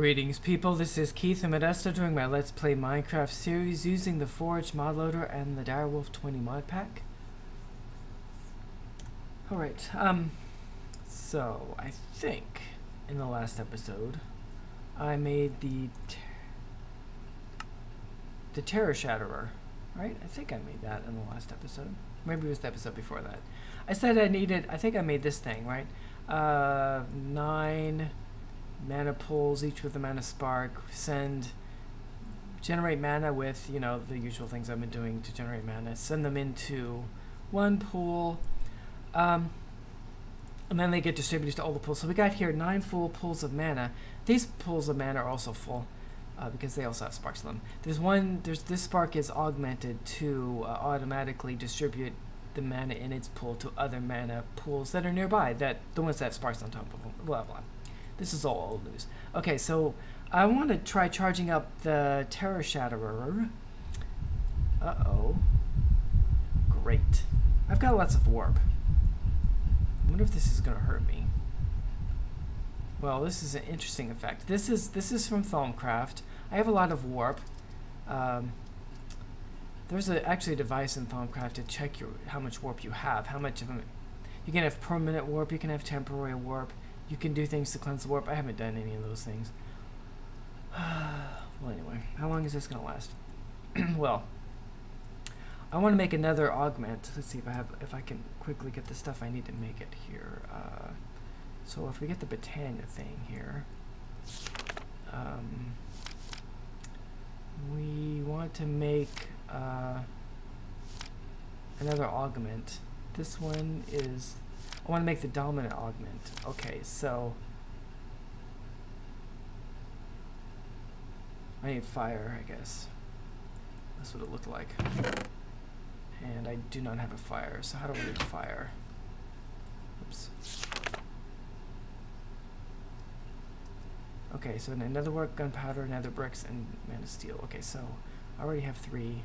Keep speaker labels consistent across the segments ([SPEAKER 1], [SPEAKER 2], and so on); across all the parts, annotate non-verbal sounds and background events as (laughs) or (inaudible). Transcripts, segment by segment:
[SPEAKER 1] Greetings people, this is Keith in Modesto doing my Let's Play Minecraft series using the Forge mod loader and the Direwolf 20 mod pack. Alright, um, so I think in the last episode I made the the Terra Shatterer, right? I think I made that in the last episode. Maybe it was the episode before that. I said I needed, I think I made this thing, right? Uh, nine mana pools, each with a mana spark, send, generate mana with, you know, the usual things I've been doing to generate mana, send them into one pool, um, and then they get distributed to all the pools. So we got here nine full pools of mana. These pools of mana are also full. Uh, because they also have sparks in them. There's one. There's this spark is augmented to uh, automatically distribute the mana in its pool to other mana pools that are nearby. That the ones that have sparks on top of them. Blah blah. This is all old news. Okay, so I want to try charging up the Terra Shatterer. Uh-oh. Great. I've got lots of warp. I wonder if this is going to hurt me. Well, this is an interesting effect. This is this is from Thaumcraft. I have a lot of warp. Um, there's a, actually a device in Thaumcraft to check your how much warp you have. How much of them... You can have permanent warp, you can have temporary warp. You can do things to cleanse the warp. I haven't done any of those things. (sighs) well, anyway, how long is this going to last? (clears throat) well, I want to make another augment. Let's see if I have, if I can quickly get the stuff I need to make it here. Uh, so if we get the Botania thing here, um, we want to make uh, another augment. This one is I want to make the dominant augment. Okay, so I need fire, I guess. That's what it looked like. And I do not have a fire, so how do I make fire? Oops. Okay, so nether wart, gunpowder, nether bricks, and manasteel. Okay, so I already have three.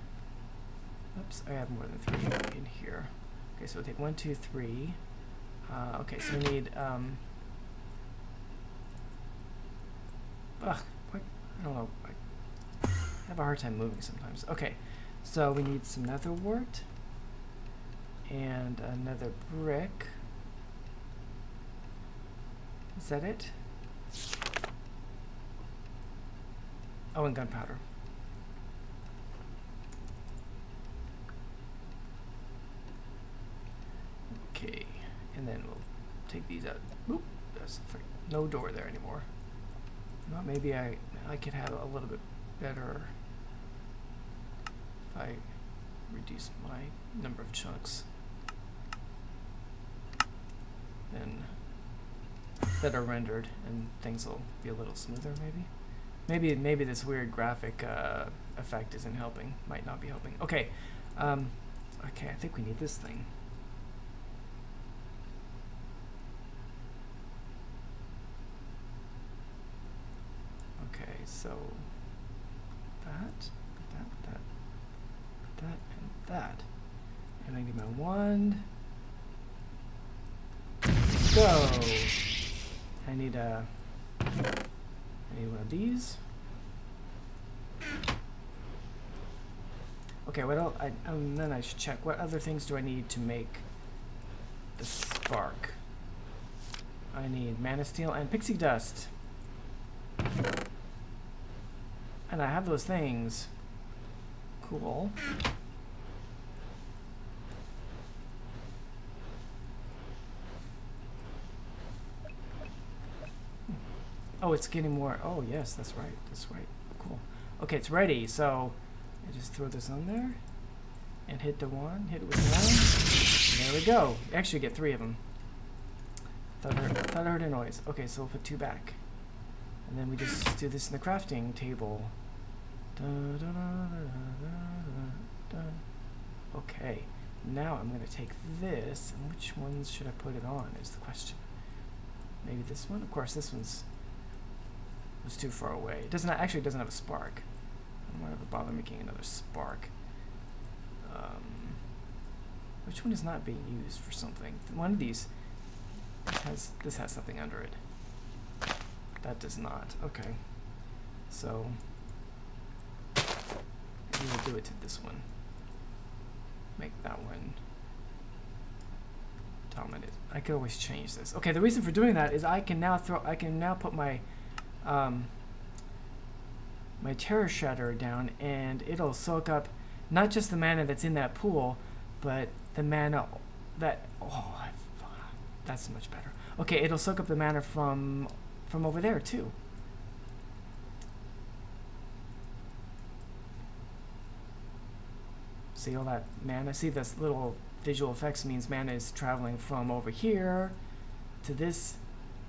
[SPEAKER 1] Oops, I have more than three in here. Okay, so we'll take one, two, three. Uh, okay, so we need, um, ugh, I don't know, I have a hard time moving sometimes. Okay, so we need some nether wart and another brick. Is that it? Oh, and gunpowder. Okay and then we'll take these out. Boop, that's no door there anymore. Well, maybe I I could have a little bit better I reduce my number of chunks. Then that are rendered and things will be a little smoother maybe. Maybe maybe this weird graphic uh, effect isn't helping. Might not be helping. Okay. Um, okay, I think we need this thing. Okay, so that, that, that, that, and that. And I need my wand. Go! I need a, I need one of these. Okay, what else? I, um, then I should check. What other things do I need to make the spark? I need manasteel and pixie dust. And I have those things. Cool. Oh, it's getting more. Oh, yes, that's right. That's right. Cool. Okay, it's ready. So I just throw this on there and hit the one. Hit it with one. there we go. Actually, get three of them. Thought I, heard, thought I heard a noise. Okay, so we'll put two back. And then we just do this in the crafting table. Okay, now I'm going to take this, and which ones should I put it on is the question. Maybe this one? Of course, this one's was too far away. It doesn't actually doesn't have a spark. I don't want to bother making another spark. Um, which one is not being used for something? One of these this has this has something under it. That does not. Okay. So we will do it to this one. Make that one dominant. I could always change this. Okay, the reason for doing that is I can now throw I can now put my um, my Terra Shatter down and it'll soak up not just the mana that's in that pool, but the mana that oh that's much better. Okay, it'll soak up the mana from from over there too. See all that mana? See this little visual effects means mana is traveling from over here to this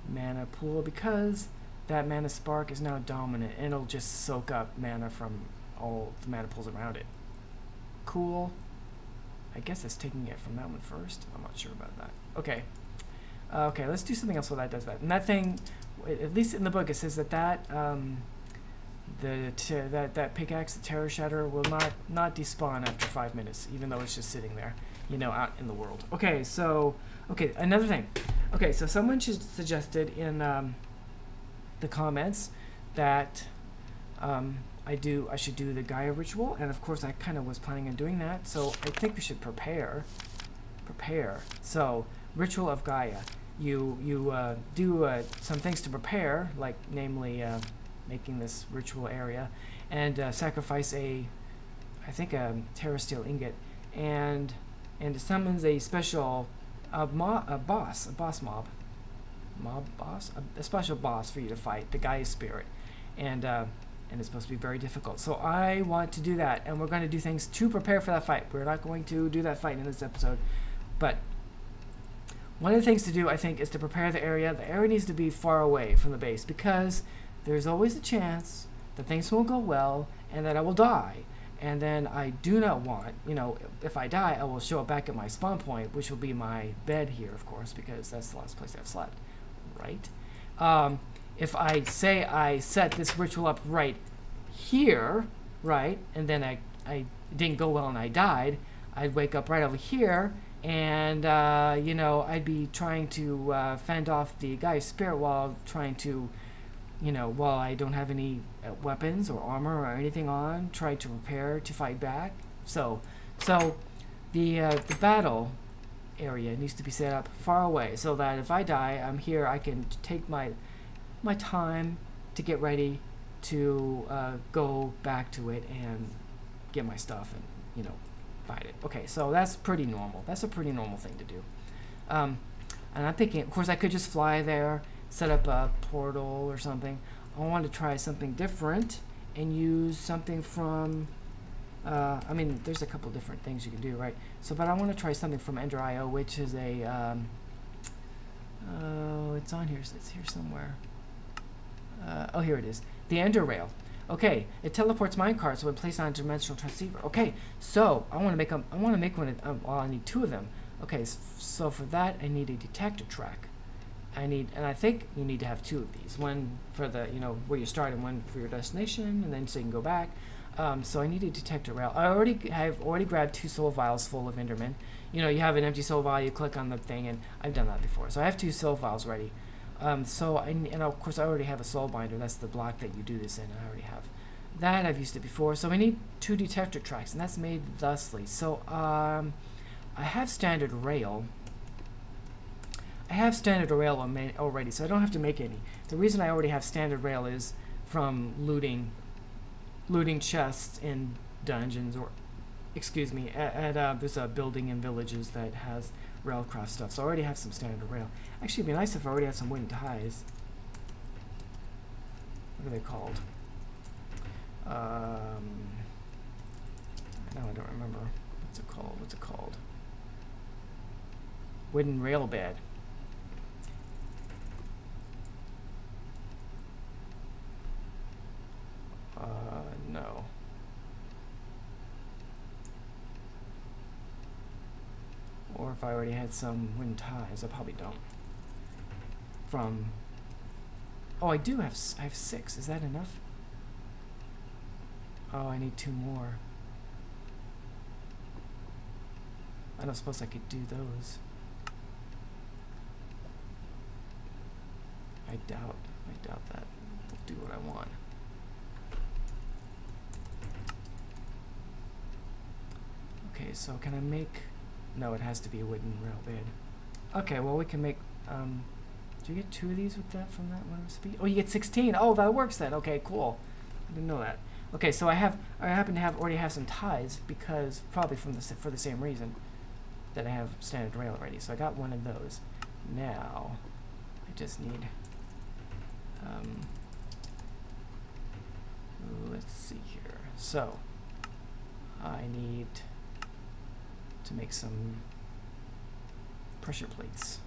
[SPEAKER 1] mana pool because that mana spark is now dominant and it'll just soak up mana from all the mana pools around it. Cool. I guess it's taking it from that one first. I'm not sure about that. Okay. Uh, okay, let's do something else while that does that. And that thing, at least in the book, it says that that um, the that that pickaxe, the Terra Shatter, will not not despawn after five minutes, even though it's just sitting there, you know, out in the world. Okay, so okay, another thing. Okay, so someone suggested in um, the comments that um, I do I should do the Gaia ritual, and of course I kind of was planning on doing that. So I think we should prepare, prepare. So ritual of Gaia. You you uh, do uh, some things to prepare, like namely uh, making this ritual area, and uh, sacrifice a, I think a terrasteel ingot, and and summons a special, a, a boss, a boss mob, mob boss, a, a, special boss for you to fight, the Gaia spirit, and uh, and it's supposed to be very difficult. So I want to do that, and we're going to do things to prepare for that fight. We're not going to do that fight in this episode, but one of the things to do, I think, is to prepare the area. The area needs to be far away from the base because there's always a chance that things won't go well and that I will die. And then I do not want, you know, if I die, I will show up back at my spawn point, which will be my bed here, of course, because that's the last place I've slept, right? Um, if I say I set this ritual up right here, right, and then I, I didn't go well and I died, I'd wake up right over here and uh, you know I'd be trying to uh, fend off the Gaia spirit while trying to, you know, while I don't have any uh, weapons or armor or anything on, try to prepare to fight back. So, so the uh, the battle area needs to be set up far away so that if I die, I'm here. I can take my my time to get ready to uh, go back to it and get my stuff and you know find it. Okay, so that's pretty normal. That's a pretty normal thing to do. Um, and I'm thinking, of course, I could just fly there, set up a portal or something. I want to try something different and use something from. Uh, I mean, there's a couple different things you can do, right? So, but I want to try something from Ender IO, which is a. Um, oh, it's on here. It's here somewhere. Uh, oh, here it is. The Ender Rail. Okay, it teleports minecarts when placed on a dimensional transceiver. Okay, so I want to make a, I want to make one. Of, um, well, I need two of them. Okay, so for that I need a detector track. I need, and I think you need to have two of these. One for the, you know, where you start, and one for your destination, and then so you can go back. Um, so I need a detector rail. I already have already grabbed two soul vials full of Enderman. You know, you have an empty soul vial, you click on the thing, and I've done that before. So I have two soul vials ready. Um, so, I, and of course, I already have a soul binder. That's the block that you do this in. I already have that. I've used it before. So we need two detector tracks, and that's made thusly. So um, I have standard rail. I have standard rail already, so I don't have to make any. The reason I already have standard rail is from looting, looting chests in dungeons, or excuse me, at, at uh, there's a building in villages that has railcraft stuff. So I already have some standard rail. Actually, it'd be nice if I already had some wooden ties. What are they called? Um, no, I don't remember. What's it called? What's it called? Wooden rail bed. Uh, no. Or if I already had some wooden ties, I probably don't. From, oh, I do have, I have six. Is that enough? Oh, I need two more. I don't suppose I could do those. I doubt, I doubt that I'll do what I want. Okay, so can I make, no, it has to be a wooden rail bed. Okay, well we can make, um, do you get two of these with that from that one recipe? Oh, you get 16. Oh, that works then. Okay, cool. I didn't know that. Okay, so I have, I happen to have already have some ties because probably from the for the same reason that I have standard rail already. So I got one of those. Now, I just need, um, let's see here. So, I need to make some pressure plates.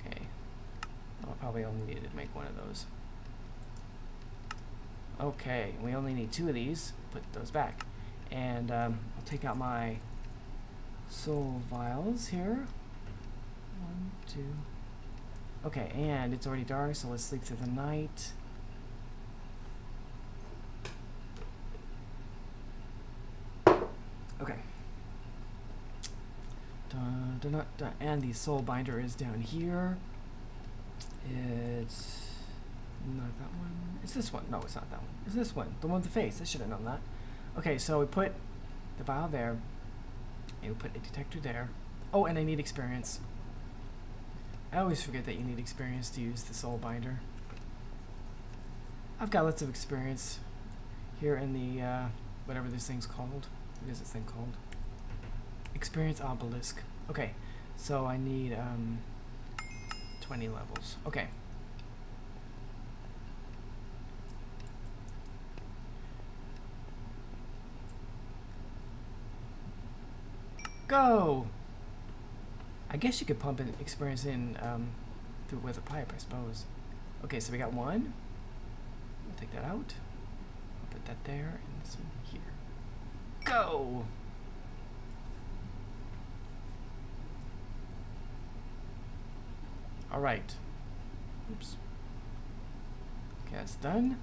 [SPEAKER 1] Okay. I'll probably only need to make one of those. Okay, we only need two of these. Put those back. And um, I'll take out my soul vials here. One, two. Okay, and it's already dark, so let's sleep through the night. Okay. Dun, dun. And the soul binder is down here. It's not that one. It's this one. No, it's not that one. It's this one. The one with the face. I should have known that. Okay, so we put the vial there. And we put a detector there. Oh, and I need experience. I always forget that you need experience to use the soul binder. I've got lots of experience here in the, uh, whatever this thing's called. What is this thing called? Experience obelisk. Okay, so I need, um, 20 levels. Okay. Go! I guess you could pump an experience in um, through with a pipe, I suppose. Okay, so we got one. I'll take that out. I'll put that there and this one here. Go! All right. Oops. Okay, that's done.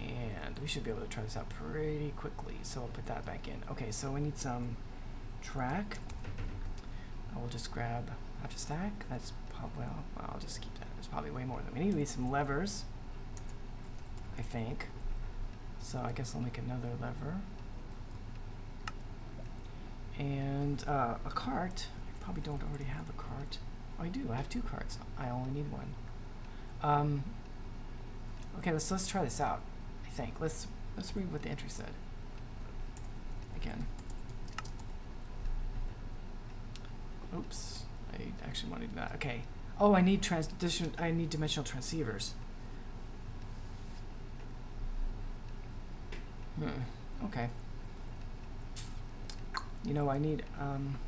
[SPEAKER 1] And we should be able to try this out pretty quickly. So I'll put that back in. Okay, so we need some track. I will just grab half a stack. That's probably, well, I'll just keep that. There's probably way more than we need. We need some levers, I think. So I guess I'll make another lever. And uh, a cart. I probably don't already have a cart. Oh, I do. I have two carts. I only need one. Um, okay, let's let's try this out. I think let's let's read what the entry said. Again. Oops. I actually wanted that. Okay. Oh, I need transition. I need dimensional transceivers. Hmm. Okay. You know, I need, um,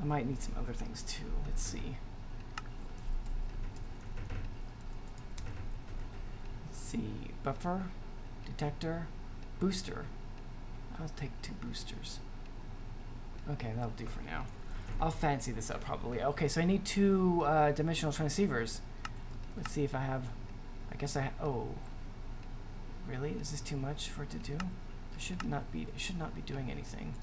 [SPEAKER 1] I might need some other things too. Let's see. Let's see. Buffer, detector, booster. I'll take two boosters. Okay, that'll do for now. I'll fancy this up probably. Okay, so I need two uh, dimensional transceivers. Let's see if I have. I guess I. Oh. Really? Is this too much for it to do? It should not be. It should not be doing anything.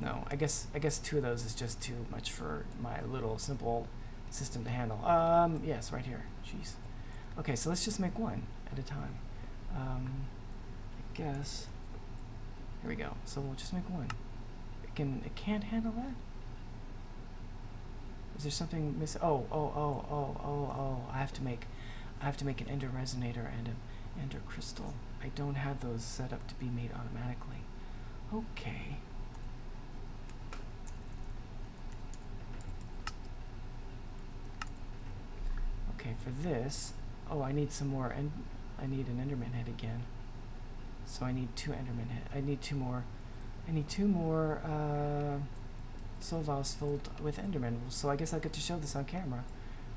[SPEAKER 1] No, I guess I guess two of those is just too much for my little simple system to handle. Um, yes, right here. Jeez. Okay, so let's just make one at a time. Um, I guess. Here we go. So we'll just make one. It can. It can't handle that. Is there something missing? Oh, oh, oh, oh, oh, oh! I have to make. I have to make an ender resonator and an ender crystal. I don't have those set up to be made automatically. Okay. Okay, for this, oh, I need some more, and I need an Enderman head again. So I need two Enderman head. I need two more. I need two more uh, soul vials filled with Enderman. So I guess I'll get to show this on camera.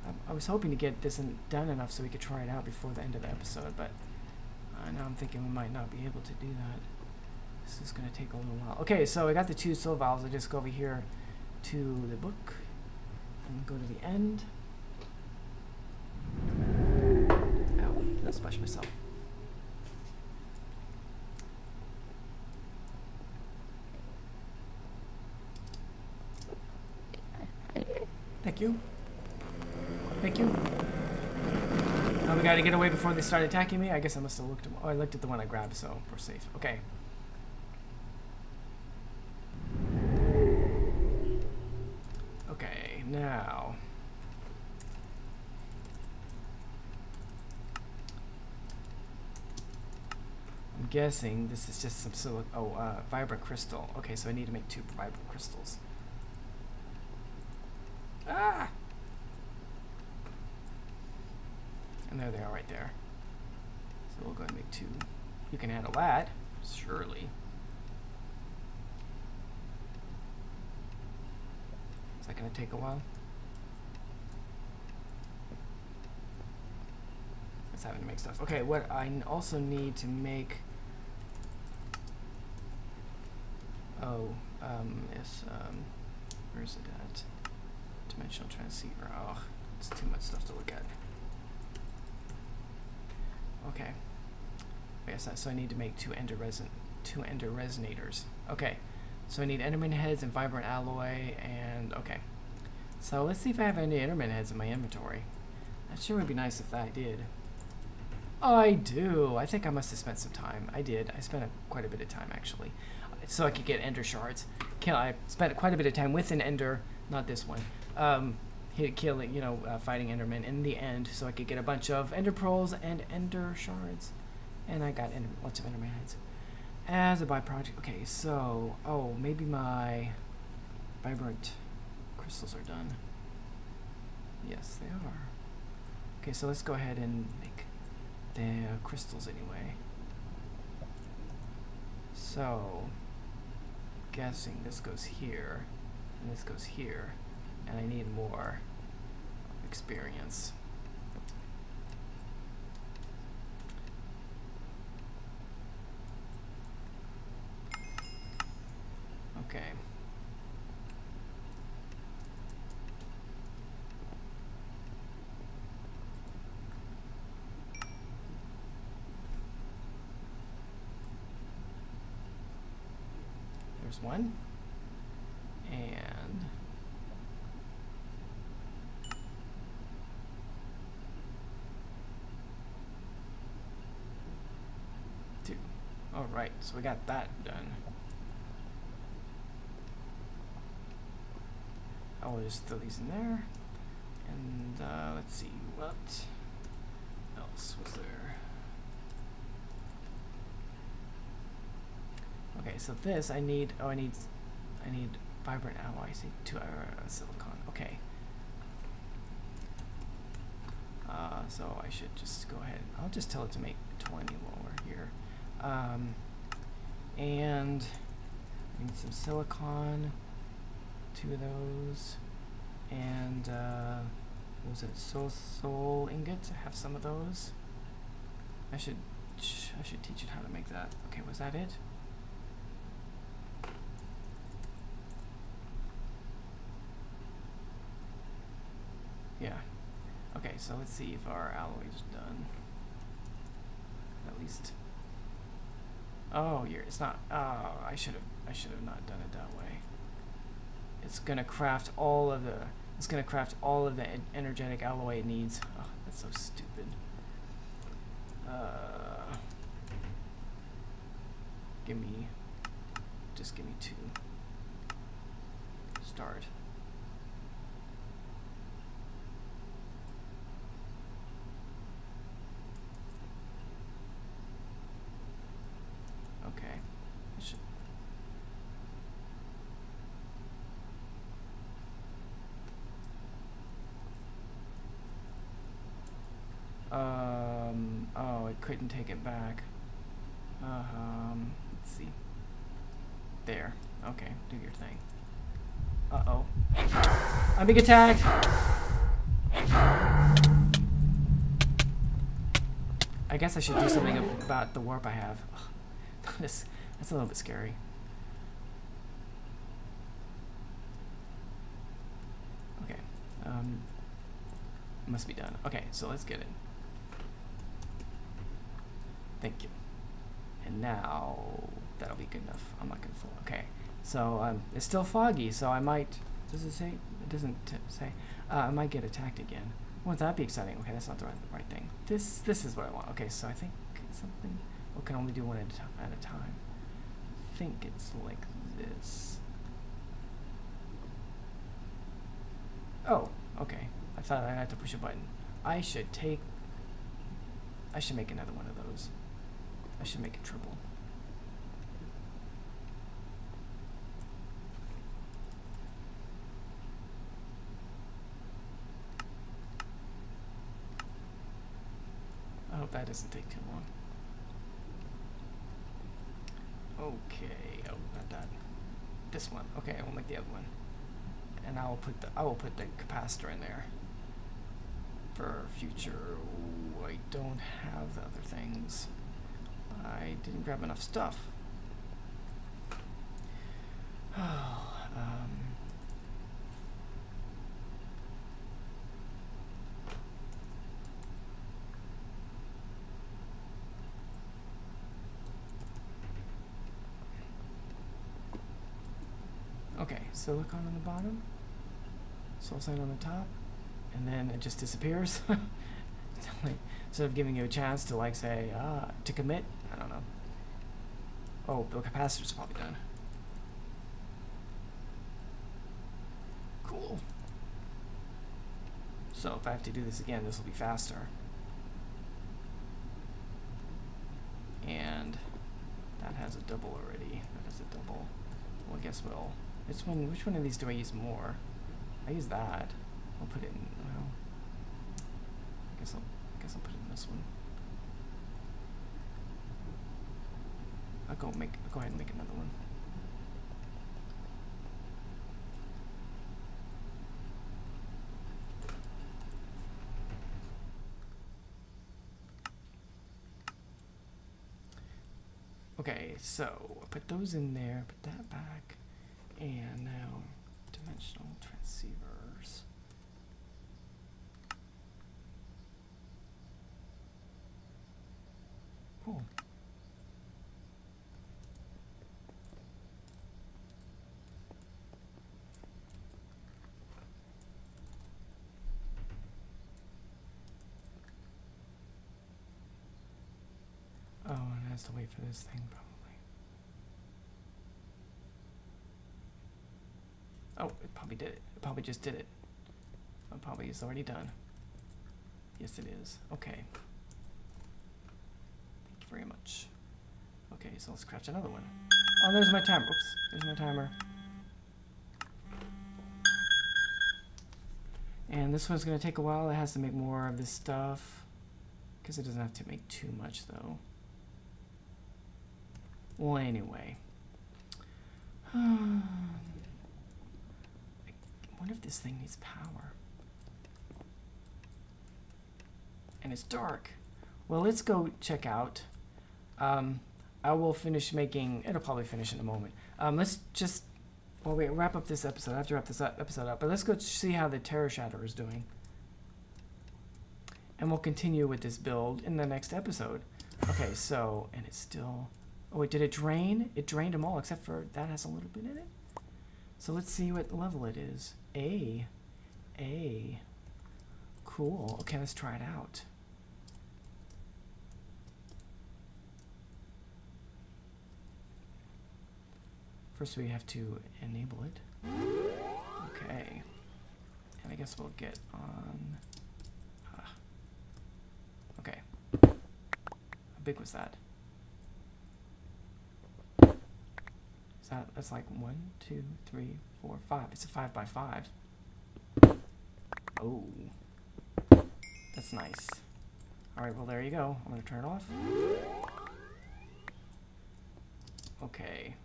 [SPEAKER 1] I, I was hoping to get this in, done enough so we could try it out before the end of the episode, but uh, now I'm thinking we might not be able to do that. This is going to take a little while. Okay, so I got the two soul vials. I just go over here to the book and go to the end. I splash myself. Thank you. Thank you. Oh, we gotta get away before they start attacking me? I guess I must have looked at... Oh, I looked at the one I grabbed, so we're safe. Okay, now... Guessing this is just some silic... Oh, uh, vibrant crystal. Okay, so I need to make two vibrant crystals. Ah! And there they are right there. So we'll go and make two. You can handle that, surely. Is that going to take a while? It's having to make stuff. Okay, what I also need to make... Oh, um, is, um, where's it at? Dimensional transceiver. Oh, it's too much stuff to look at. Okay. Yes, so I need to make two ender reson two ender resonators. Okay. So I need enderman heads and vibrant alloy and okay. So let's see if I have any enderman heads in my inventory. That sure would be nice if I did. Oh, I do. I think I must have spent some time. I did. I spent a, quite a bit of time actually, so I could get ender shards. Kill. I spent quite a bit of time with an ender, not this one. Um, killing, you know, uh, fighting Enderman in the end, so I could get a bunch of Ender Pearls and Ender Shards, and I got ender, lots of Enderman heads as a byproduct. Okay, so oh, maybe my vibrant crystals are done. Yes, they are. Okay, so let's go ahead and make the crystals anyway. So, guessing this goes here, and this goes here and I need more experience. Okay. There's one. And two. Alright, so we got that done. I will just throw these in there. And uh, let's see, what else was there? Okay, so this I need, oh I need, I need vibrant alloy, see two uh, silicon, okay. Uh, so I should just go ahead, I'll just tell it to make 20 while we're here. Um, and I need some silicon, two of those, and uh, what was it, soul, soul ingots? I have some of those. I should, I should teach it how to make that. Okay, was that it? Yeah. Okay, so let's see if our alloy is done. At least Oh, you're, it's not. Oh, I should have. I should have not done it that way. It's gonna craft all of the. It's gonna craft all of the energetic alloy it needs. Oh, that's so stupid. Uh, give me. Just give me two. Start. couldn't take it back. Um, let's see. There. Okay, do your thing. Uh-oh. I'm being attacked! I guess I should do something about the warp I have. (laughs) That's that's a little bit scary. Okay. Um, must be done. Okay, so let's get it. Thank you. And now that'll be good enough. I'm not gonna fall. Okay. So um, it's still foggy, so I might. Does it say? It doesn't say. Uh, I might get attacked again. Wouldn't that be exciting? Okay, that's not the right, right thing. This this is what I want. Okay, so I think something. We can only do one at a, at a time. I think it's like this. Oh, okay. I thought I had to push a button. I should take. I should make another one of those. I should make it triple. I hope that doesn't take too long. Okay, oh, not that. This one. Okay, I will make the other one. And I will put the I will put the capacitor in there for future. Ooh, I don't have the other things. I didn't grab enough stuff. Oh, (sighs) um. Okay, silicon on the bottom, soul sign on the top, and then it just disappears. (laughs) Instead of giving you a chance to like say, ah, to commit. Oh, the capacitor's probably done. Cool. So if I have to do this again, this will be faster. And that has a double already. That has a double. Well, I guess we'll which one? Which one of these do I use more? I use that. I'll put it in. Well, I guess I'll. I guess I'll put it in this one. I'll go make. I'll go ahead and make another one. Okay, so I put those in there, put that back. And now dimensional transceivers. Cool. Oh, and it has to wait for this thing probably. Oh, it probably did it. It probably just did it. It probably is already done. Yes, it is. Okay. Thank you very much. Okay, so let's scratch another one. Oh, there's my timer. Oops, there's my timer. And this one's going to take a while. It has to make more of this stuff. Because it doesn't have to make too much, though. Well, anyway. (sighs) wonder if this thing needs power. And it's dark. Well, let's go check out. Um, I will finish making, it'll probably finish in a moment. Um, let's just, well, wait, wrap up this episode. I have to wrap this up, episode up. But let's go see how the Terra Shatter is doing. And we'll continue with this build in the next episode. Okay, so, and it's still, oh wait, did it drain? It drained them all except for that has a little bit in it. So let's see what level it is. A. A. Cool. Okay, let's try it out. First we have to enable it. Okay. And I guess we'll get on... Ah. Okay. How big was that? So that's like one, two, three, four, five. It's a five by five. Oh, that's nice. All right, well there you go. I'm gonna turn it off. Okay,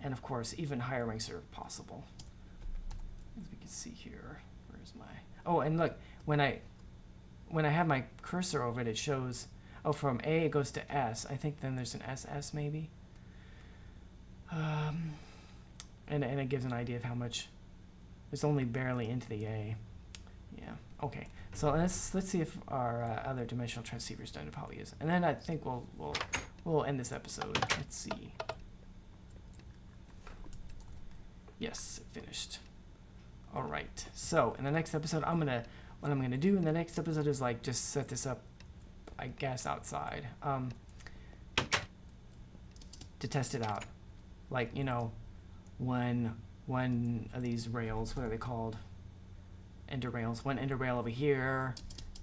[SPEAKER 1] and of course, even higher ranks are possible. As we can see here, where's my? Oh, and look, when I when I have my cursor over it, it shows. Oh, from A it goes to S. I think then there's an SS maybe. Um, and, and it gives an idea of how much it's only barely into the A. Yeah. Okay. So let's let's see if our uh, other dimensional transceiver is done. Probably is. And then I think we'll we'll we'll end this episode. Let's see. Yes, finished. All right. So in the next episode, I'm gonna what I'm gonna do in the next episode is like just set this up, I guess outside, um, to test it out. Like you know, one one of these rails, what are they called? Ender rails. One ender rail over here,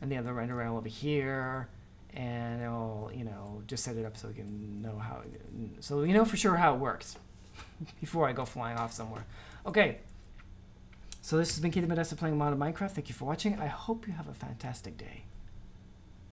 [SPEAKER 1] and the other ender rail over here, and I'll you know just set it up so we can know how. So we know for sure how it works (laughs) before I go flying off somewhere. Okay. So this has been Keith Modesto playing Modern Minecraft. Thank you for watching. I hope you have a fantastic day.